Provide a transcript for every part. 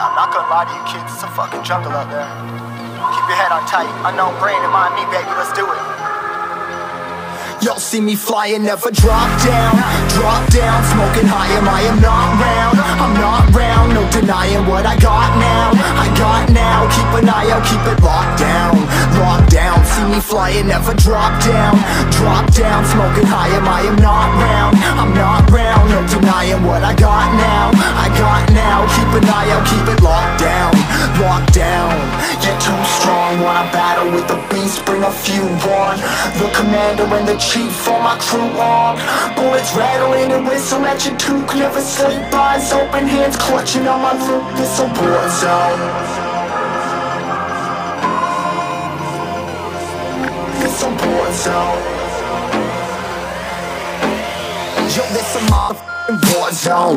I'm not gonna lie to you kids, it's a fucking jungle out there. Keep your head on tight. Unknown brain and mind me, baby, let's do it. Y'all see me flying, never drop down Drop down, smoking high, am I am not round? I'm not round, no denying what I got now. I got now, keep an eye out, keep it locked down. Locked down, see me flying, never drop down. Drop down, smoking high, am I am not round? I'm not round, no denying what I got now. I got now, keep an eye out, keep it locked down Locked down, get too strong. Wanna battle with the beast, bring a few on. The commander and the chief for my crew on. Bullets rattling and whistle at your toque Never sleep, eyes open, hands clutching on my loot This a war zone. This a war zone. Yo, this a motherfucking war zone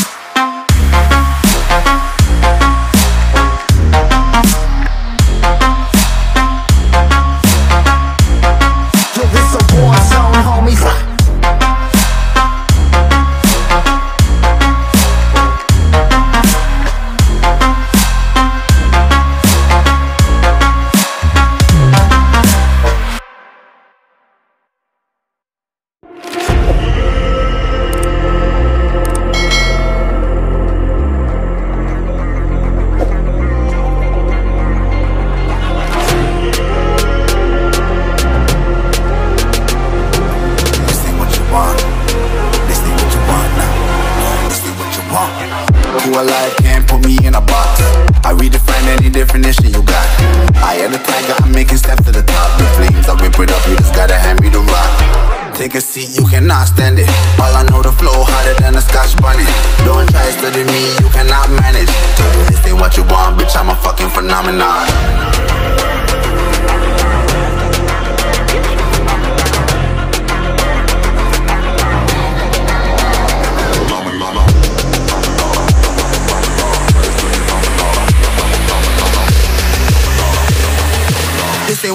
It up, you just gotta hand me the rock. Take a seat, you cannot stand it. All I know, the flow harder than a scotch bonnet. Don't try study me, you cannot manage. This ain't what you want, bitch, I'm a fucking phenomenon.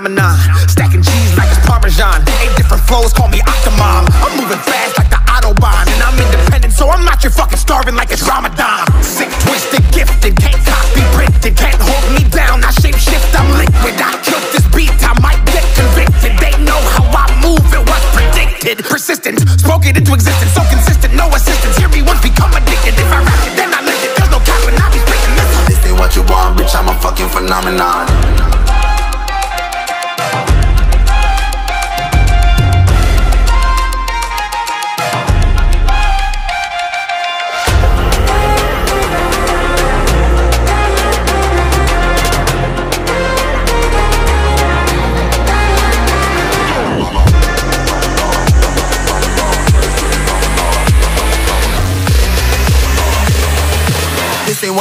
phenomenon. Stacking cheese like it's Parmesan. Eight different flows, call me Octomom. I'm moving fast like the Autobahn. And I'm independent, so I'm not your fucking starving like it's Ramadan. Sick, twisted, gifted. Can't copy, printed. Can't hold me down. I shape shift, I'm liquid. I killed this beat. I might get convicted. They know how I move. It was predicted. Persistent, spoke it into existence. So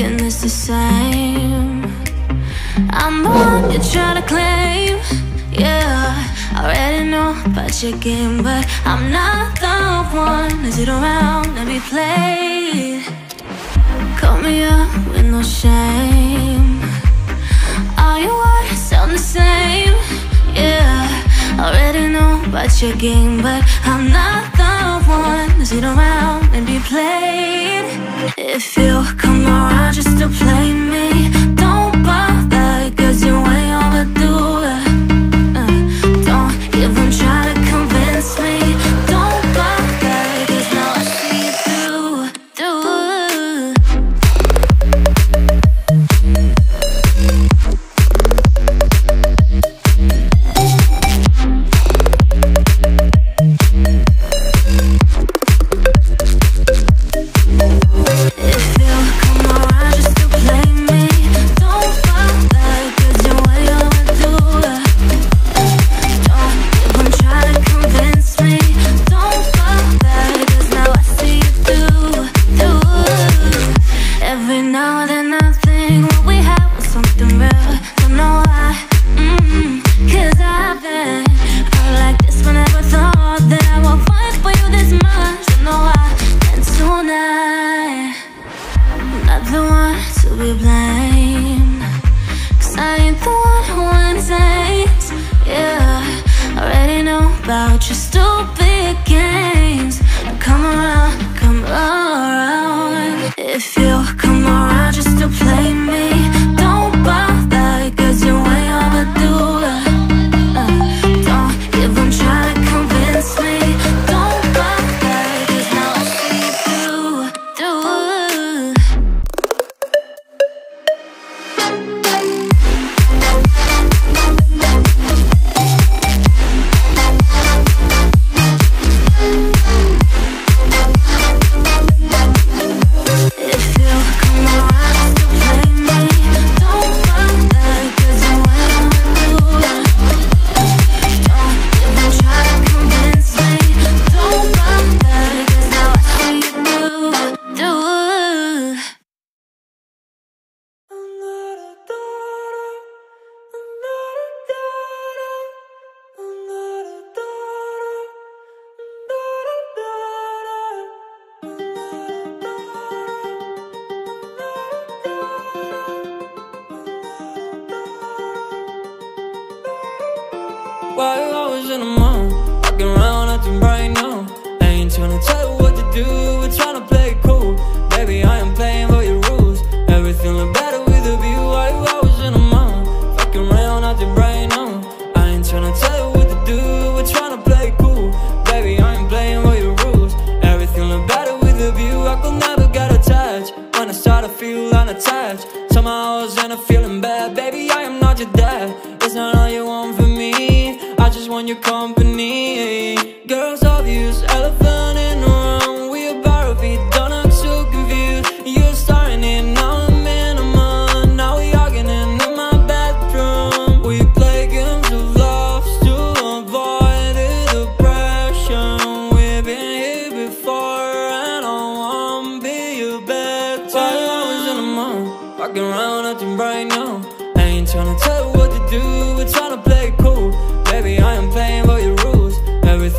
and it's the same. I'm the one you're trying to claim, yeah I already know about your game But I'm not the one. To sit around? And be played Call me up with no shame. All your words sound the same, yeah I already know about your game But I'm not fun to sit around and be played. If you come around just to play me. feel? Come around just to play me Why you always in the mood? Fucking around, acting right now. I ain't tryna tell you what to do, we're tryna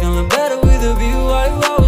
feeling better with a view. I, love.